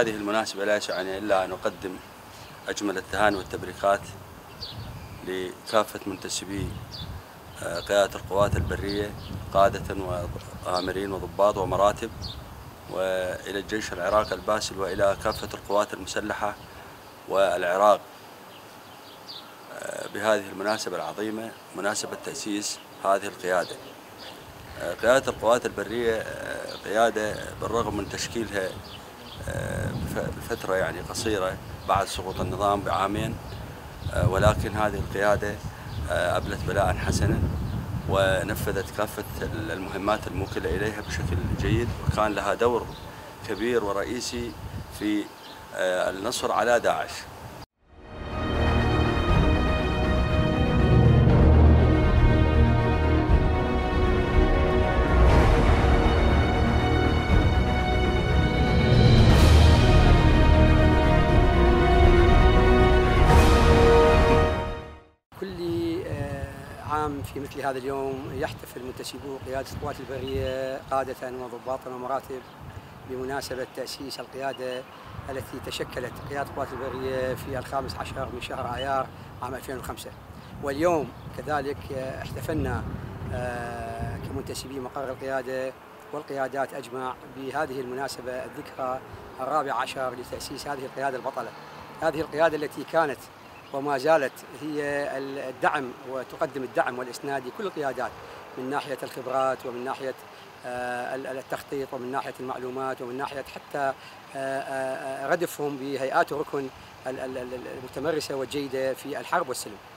المناسبة لا يسعني إلا أن أقدم أجمل التهاني والتبريكات لكافة منتسبي آه، قيادة القوات البرية قادة وآمرين وضباط ومراتب وإلى الجيش العراقي الباسل وإلى كافة القوات المسلحة والعراق. آه، بهذه المناسبة العظيمة مناسبة تأسيس هذه القيادة. آه، قيادة القوات البرية قيادة بالرغم من تشكيلها بفترة يعني قصيرة بعد سقوط النظام بعامين ولكن هذه القيادة أبلت بلاء حسنا ونفذت كافة المهمات الموكلة إليها بشكل جيد وكان لها دور كبير ورئيسي في آه، النصر على داعش. عام في مثل هذا اليوم يحتفل منتسبو قيادة القوات البرية قادة وضباطا ومراتب بمناسبة تأسيس القيادة التي تشكلت قيادة القوات البرية في الخامس عشر من شهر آيار عام 2005 واليوم كذلك احتفلنا آه، كمنتسبي مقر القيادة والقيادات أجمع بهذه المناسبة الذكرى الرابع عشر لتأسيس هذه القيادة البطلة. هذه القيادة التي كانت وما زالت هي الدعم وتقدم الدعم والإسناد لكل القيادات من ناحية الخبرات ومن ناحية آه، التخطيط ومن ناحية المعلومات ومن ناحية حتى آه، آه، ردفهم بهيئات الركن المتمرسة والجيدة في الحرب والسلم.